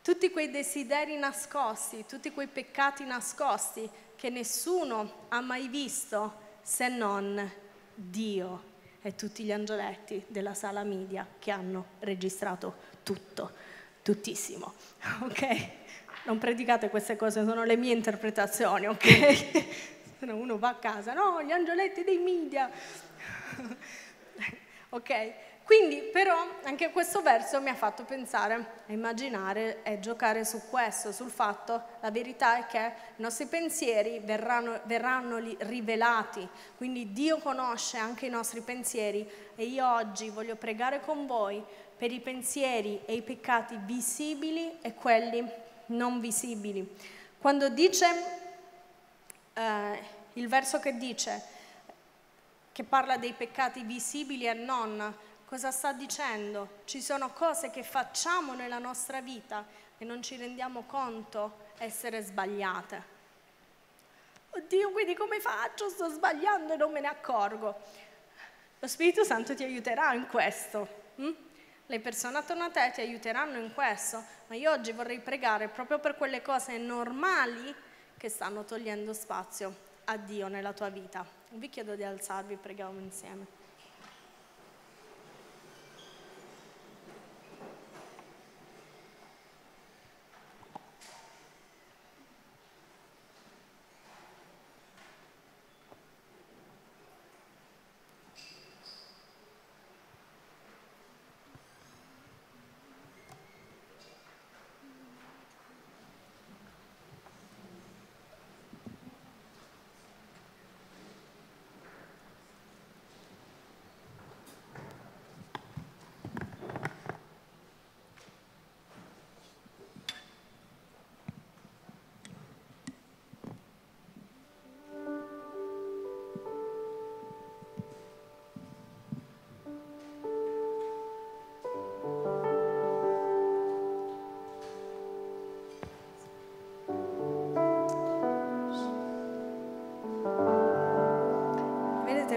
Tutti quei desideri nascosti, tutti quei peccati nascosti che nessuno ha mai visto se non Dio e tutti gli angioletti della sala media che hanno registrato tutto, tuttissimo. <laughs> Ok? Non predicate queste cose, sono le mie interpretazioni, ok? <laughs> Se no uno va a casa, no, gli angioletti dei media. <laughs> ok? Quindi però anche questo verso mi ha fatto pensare, immaginare e giocare su questo, sul fatto, la verità è che i nostri pensieri verranno, verranno rivelati, quindi Dio conosce anche i nostri pensieri e io oggi voglio pregare con voi per i pensieri e i peccati visibili e quelli non visibili. Quando dice eh, il verso che dice, che parla dei peccati visibili e non, Cosa sta dicendo? Ci sono cose che facciamo nella nostra vita e non ci rendiamo conto essere sbagliate. Oddio, quindi come faccio? Sto sbagliando e non me ne accorgo. Lo Spirito Santo ti aiuterà in questo. Hm? Le persone attorno a te ti aiuteranno in questo, ma io oggi vorrei pregare proprio per quelle cose normali che stanno togliendo spazio a Dio nella tua vita. Vi chiedo di alzarvi, preghiamo insieme.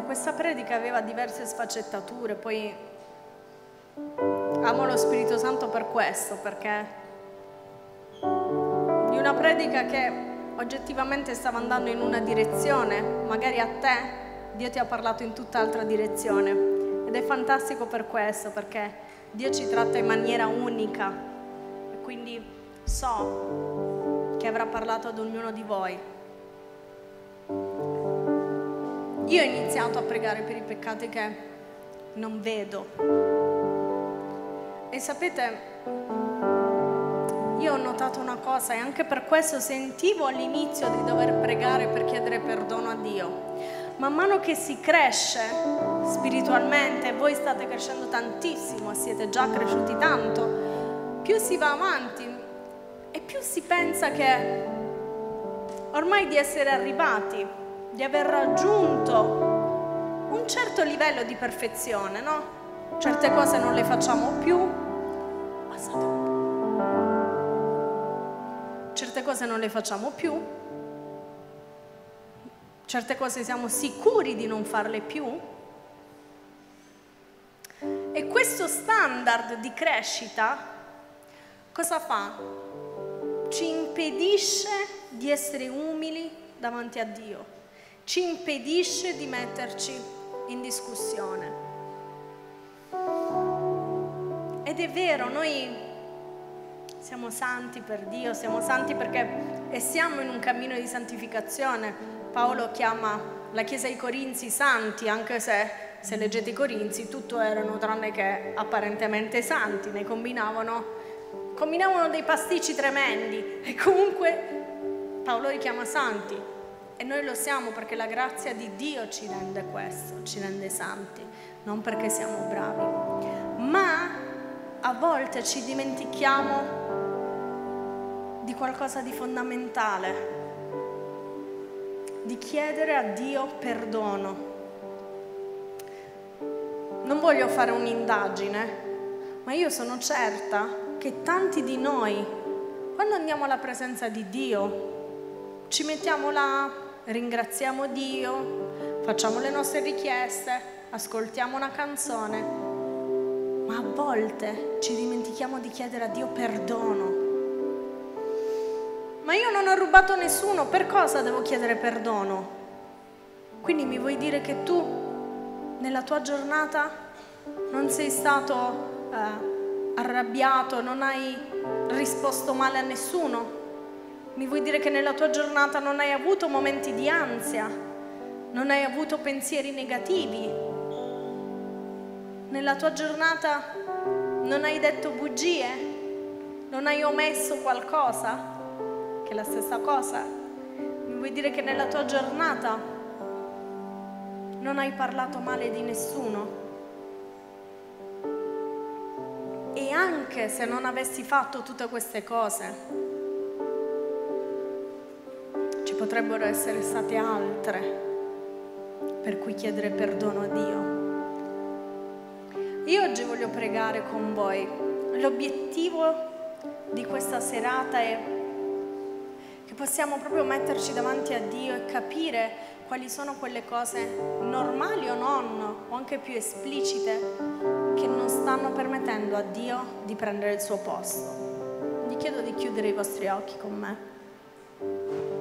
Questa predica aveva diverse sfaccettature, poi amo lo Spirito Santo per questo, perché di una predica che oggettivamente stava andando in una direzione, magari a te Dio ti ha parlato in tutt'altra direzione. Ed è fantastico per questo, perché Dio ci tratta in maniera unica e quindi so che avrà parlato ad ognuno di voi io ho iniziato a pregare per i peccati che non vedo. E sapete, io ho notato una cosa e anche per questo sentivo all'inizio di dover pregare per chiedere perdono a Dio. Man mano che si cresce spiritualmente, voi state crescendo tantissimo, siete già cresciuti tanto, più si va avanti e più si pensa che ormai di essere arrivati di aver raggiunto un certo livello di perfezione, no? Certe cose non le facciamo più. Passate un po'. Certe cose non le facciamo più. Certe cose siamo sicuri di non farle più. E questo standard di crescita cosa fa? Ci impedisce di essere umili davanti a Dio, ci impedisce di metterci in discussione. Ed è vero, noi siamo santi per Dio, siamo santi perché e siamo in un cammino di santificazione. Paolo chiama la Chiesa dei Corinzi santi, anche se se leggete i Corinzi tutto erano tranne che apparentemente santi, ne combinavano, combinavano dei pasticci tremendi e comunque Paolo li chiama santi e noi lo siamo perché la grazia di Dio ci rende questo, ci rende santi, non perché siamo bravi. Ma a volte ci dimentichiamo di qualcosa di fondamentale, di chiedere a Dio perdono. Non voglio fare un'indagine, ma io sono certa che tanti di noi, quando andiamo alla presenza di Dio, ci mettiamo là, ringraziamo Dio, facciamo le nostre richieste, ascoltiamo una canzone ma a volte ci dimentichiamo di chiedere a Dio perdono. Ma io non ho rubato nessuno, per cosa devo chiedere perdono? Quindi mi vuoi dire che tu nella tua giornata non sei stato eh, arrabbiato, non hai risposto male a nessuno? Mi vuoi dire che nella tua giornata non hai avuto momenti di ansia, non hai avuto pensieri negativi, nella tua giornata non hai detto bugie, non hai omesso qualcosa, che è la stessa cosa. Mi vuoi dire che nella tua giornata non hai parlato male di nessuno? E anche se non avessi fatto tutte queste cose, potrebbero essere state altre per cui chiedere perdono a Dio. Io oggi voglio pregare con voi. L'obiettivo di questa serata è che possiamo proprio metterci davanti a Dio e capire quali sono quelle cose normali o non, o anche più esplicite, che non stanno permettendo a Dio di prendere il suo posto. Vi chiedo di chiudere i vostri occhi con me.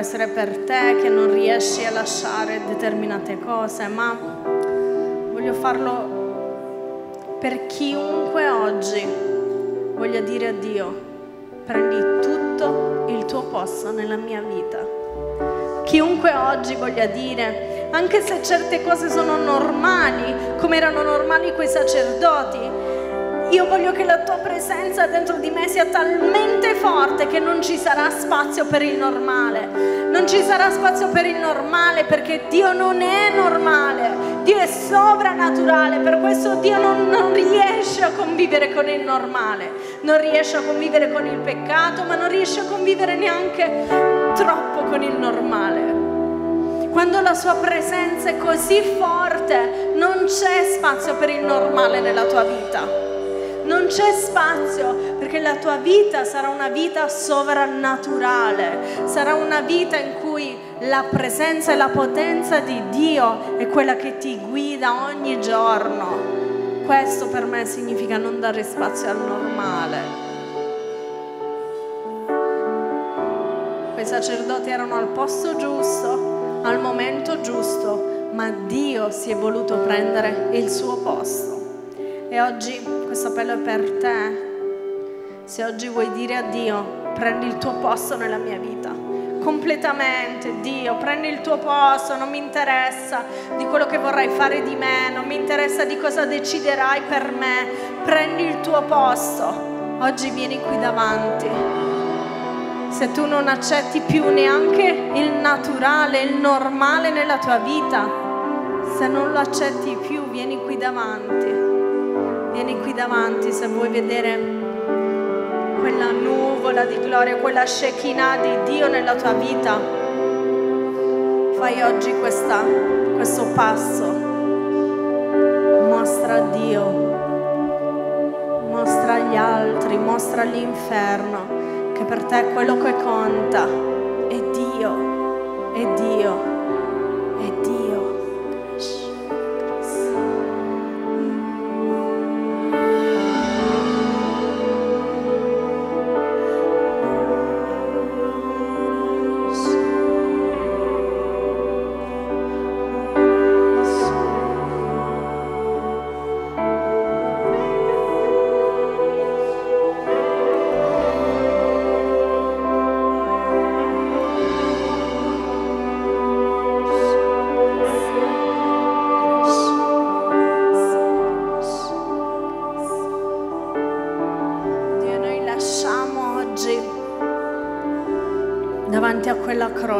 Essere per te che non riesci a lasciare determinate cose, ma voglio farlo per chiunque oggi voglia dire a Dio, prendi tutto il tuo posto nella mia vita. Chiunque oggi voglia dire, anche se certe cose sono normali, come erano normali quei sacerdoti, io voglio che la tua presenza dentro di me sia talmente forte che non ci sarà spazio per il normale. Non ci sarà spazio per il normale perché Dio non è normale, Dio è sovrannaturale, per questo Dio non, non riesce a convivere con il normale, non riesce a convivere con il peccato, ma non riesce a convivere neanche troppo con il normale. Quando la sua presenza è così forte, non c'è spazio per il normale nella tua vita non c'è spazio perché la tua vita sarà una vita sovrannaturale, sarà una vita in cui la presenza e la potenza di Dio è quella che ti guida ogni giorno. Questo per me significa non dare spazio al normale. Quei sacerdoti erano al posto giusto, al momento giusto, ma Dio si è voluto prendere il suo posto. E oggi questo appello è per te. Se oggi vuoi dire a Dio, prendi il tuo posto nella mia vita, completamente, Dio, prendi il tuo posto, non mi interessa di quello che vorrai fare di me, non mi interessa di cosa deciderai per me, prendi il tuo posto. Oggi vieni qui davanti. Se tu non accetti più neanche il naturale, il normale nella tua vita, se non lo accetti più, vieni qui davanti. Vieni qui davanti se vuoi vedere quella nuvola di gloria, quella Shekinah di Dio nella tua vita. Fai oggi questa, questo passo. Mostra a Dio, mostra agli altri, mostra all'inferno che per te quello che conta è Dio, è Dio.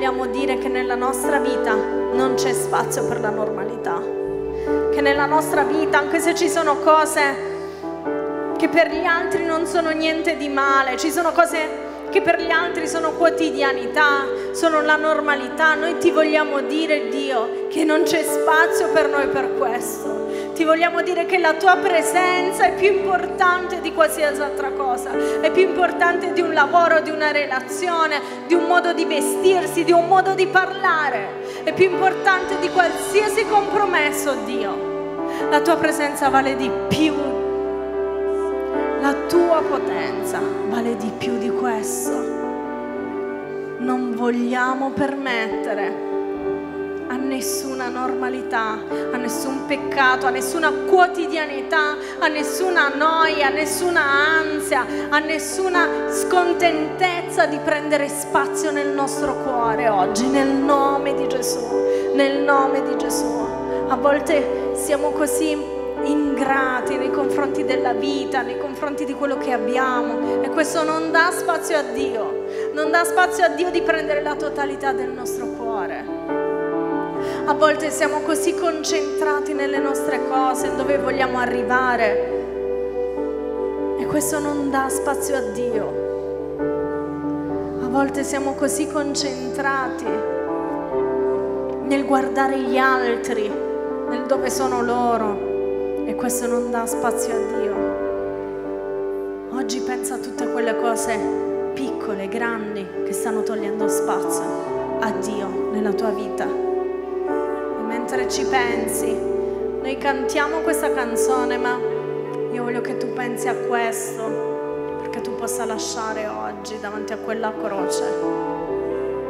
vogliamo dire che nella nostra vita non c'è spazio per la normalità. Che nella nostra vita, anche se ci sono cose che per gli altri non sono niente di male, ci sono cose che per gli altri sono quotidianità, sono la normalità, noi ti vogliamo dire Dio che non c'è spazio per noi per questo ti vogliamo dire che la tua presenza è più importante di qualsiasi altra cosa, è più importante di un lavoro, di una relazione, di un modo di vestirsi, di un modo di parlare, è più importante di qualsiasi compromesso, Dio. La tua presenza vale di più, la tua potenza vale di più di questo. Non vogliamo permettere nessuna normalità, a nessun peccato, a nessuna quotidianità, a nessuna noia, a nessuna ansia, a nessuna scontentezza di prendere spazio nel nostro cuore oggi, nel nome di Gesù, nel nome di Gesù. A volte siamo così ingrati nei confronti della vita, nei confronti di quello che abbiamo e questo non dà spazio a Dio, non dà spazio a Dio di prendere la totalità del nostro cuore. A volte siamo così concentrati nelle nostre cose, dove vogliamo arrivare. E questo non dà spazio a Dio. A volte siamo così concentrati nel guardare gli altri, nel dove sono loro. E questo non dà spazio a Dio. Oggi pensa a tutte quelle cose piccole, grandi, che stanno togliendo spazio a Dio nella tua vita. Mentre ci pensi, noi cantiamo questa canzone, ma io voglio che tu pensi a questo, perché tu possa lasciare oggi davanti a quella croce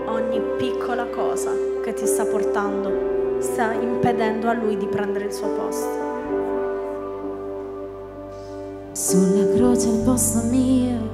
ogni piccola cosa che ti sta portando, sta impedendo a Lui di prendere il suo posto. sulla croce al posto mio.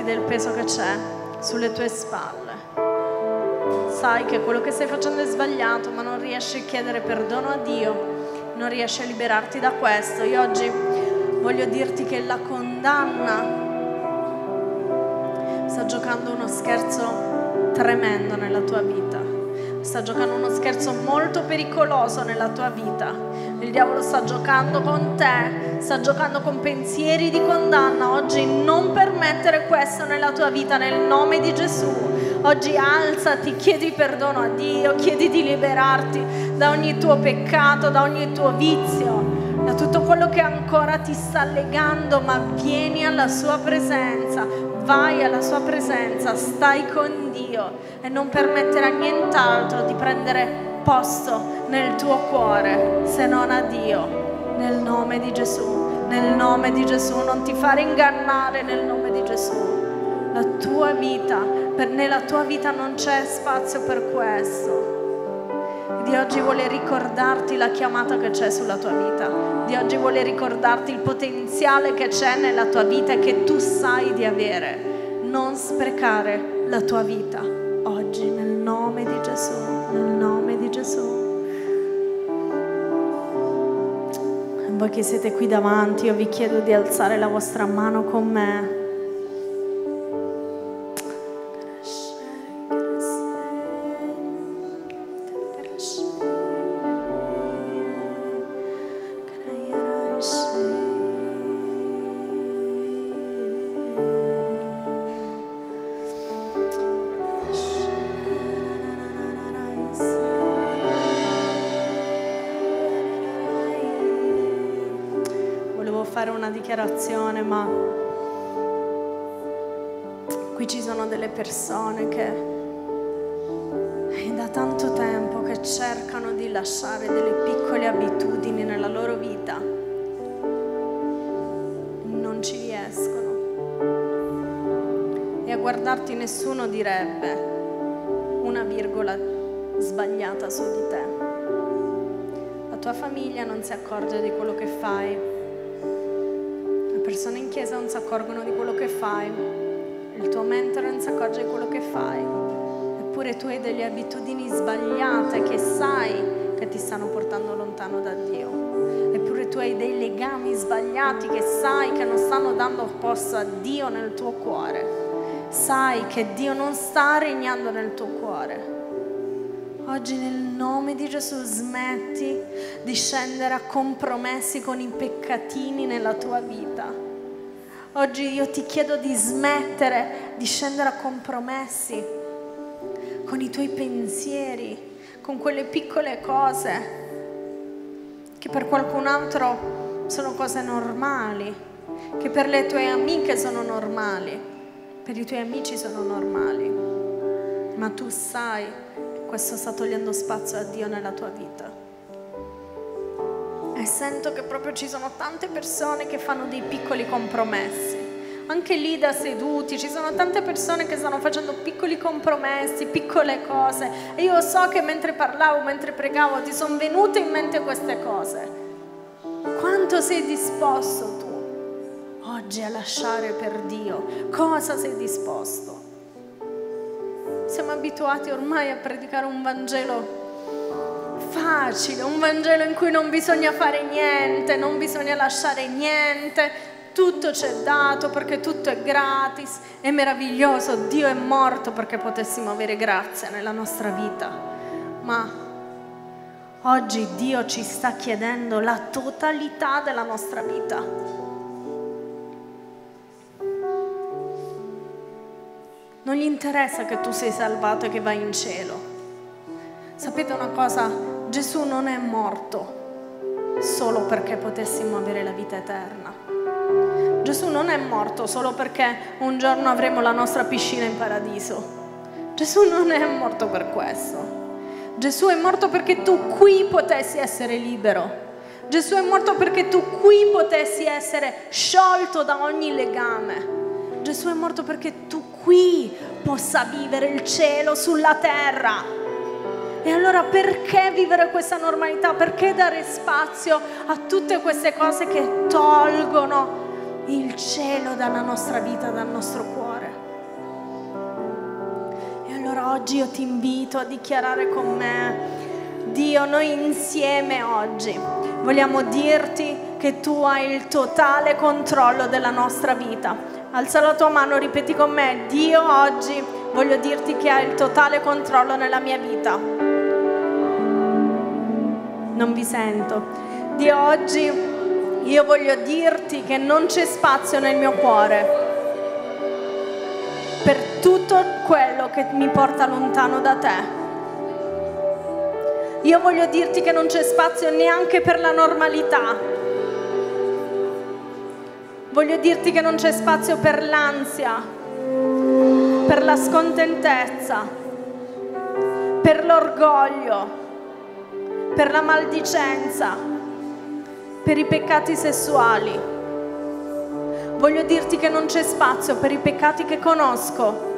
Liberarti del peso che c'è sulle tue spalle. Sai che quello che stai facendo è sbagliato, ma non riesci a chiedere perdono a Dio, non riesci a liberarti da questo. Io oggi voglio dirti che la condanna sta giocando uno scherzo tremendo nella tua vita. Sta giocando uno scherzo molto pericoloso nella tua vita. Il diavolo sta giocando con te, sta giocando con pensieri di condanna. Oggi non permettere questo nella tua vita nel nome di Gesù. Oggi alzati, chiedi perdono a Dio, chiedi di liberarti da ogni tuo peccato, da ogni tuo vizio da tutto quello che ancora ti sta legando, ma vieni alla sua presenza, vai alla sua presenza, stai con Dio e non permettere a nient'altro di prendere posto nel tuo cuore se non a Dio. Nel nome di Gesù, nel nome di Gesù, non ti fare ingannare nel nome di Gesù. La tua vita, per, nella tua vita non c'è spazio per questo. Di oggi vuole ricordarti la chiamata che c'è sulla tua vita. Di oggi vuole ricordarti il potenziale che c'è nella tua vita e che tu sai di avere. Non sprecare la tua vita oggi nel nome di Gesù, nel nome di Gesù. Voi che siete qui davanti, io vi chiedo di alzare la vostra mano con me. Dichiarazione, ma qui ci sono delle persone che è da tanto tempo che cercano di lasciare delle piccole abitudini nella loro vita. Non ci riescono. E a guardarti nessuno direbbe una virgola sbagliata su di te. La tua famiglia non si accorge di quello che fai. Chiesa non si accorgono di quello che fai. Il tuo mentore non si accorge di quello che fai. Eppure tu hai delle abitudini sbagliate che sai che ti stanno portando lontano da Dio. Eppure tu hai dei legami sbagliati che sai che non stanno dando posto a Dio nel tuo cuore. Sai che Dio non sta regnando nel tuo cuore. Oggi nel nome di Gesù smetti di scendere a compromessi con i peccatini nella tua vita. Oggi io ti chiedo di smettere di scendere a compromessi con i tuoi pensieri, con quelle piccole cose che per qualcun altro sono cose normali, che per le tue amiche sono normali, per i tuoi amici sono normali, ma tu sai che questo sta togliendo spazio a Dio nella tua vita. E sento che proprio ci sono tante persone che fanno dei piccoli compromessi. Anche lì da seduti ci sono tante persone che stanno facendo piccoli compromessi, piccole cose. E io so che mentre parlavo, mentre pregavo, ti sono venute in mente queste cose. Quanto sei disposto tu oggi a lasciare per Dio? Cosa sei disposto? Siamo abituati ormai a predicare un Vangelo facile, un Vangelo in cui non bisogna fare niente, non bisogna lasciare niente, tutto c'è dato perché tutto è gratis, è meraviglioso, Dio è morto perché potessimo avere grazia nella nostra vita. Ma oggi Dio ci sta chiedendo la totalità della nostra vita. Non gli interessa che tu sei salvato e che vai in cielo. Sapete una cosa? Gesù non è morto solo perché potessimo avere la vita eterna. Gesù non è morto solo perché un giorno avremo la nostra piscina in paradiso. Gesù non è morto per questo. Gesù è morto perché tu qui potessi essere libero, Gesù è morto perché tu qui potessi essere sciolto da ogni legame. Gesù è morto perché tu qui possa vivere il cielo sulla terra. E allora perché vivere questa normalità? Perché dare spazio a tutte queste cose che tolgono il cielo dalla nostra vita, dal nostro cuore? E allora oggi io ti invito a dichiarare con me, Dio, noi insieme oggi vogliamo dirti che tu hai il totale controllo della nostra vita. Alza la tua mano, ripeti con me, Dio oggi voglio dirti che hai il totale controllo nella mia vita. Non vi sento. Dio oggi io voglio dirti che non c'è spazio nel mio cuore per tutto quello che mi porta lontano da te. Io voglio dirti che non c'è spazio neanche per la normalità. Voglio dirti che non c'è spazio per l'ansia, per la scontentezza, per l'orgoglio, per la maldicenza, per i peccati sessuali. Voglio dirti che non c'è spazio per i peccati che conosco,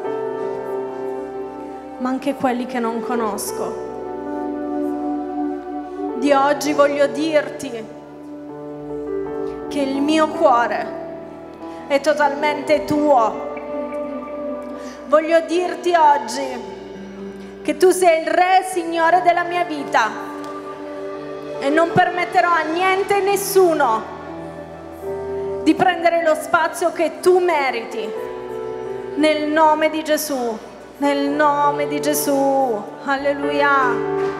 ma anche quelli che non conosco. Di oggi voglio dirti che il mio cuore è totalmente tuo. Voglio dirti oggi che tu sei il Re Signore della mia vita e non permetterò a niente e nessuno di prendere lo spazio che tu meriti. Nel nome di Gesù, nel nome di Gesù. Alleluia.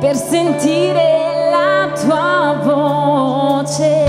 Per sentire la tua voce,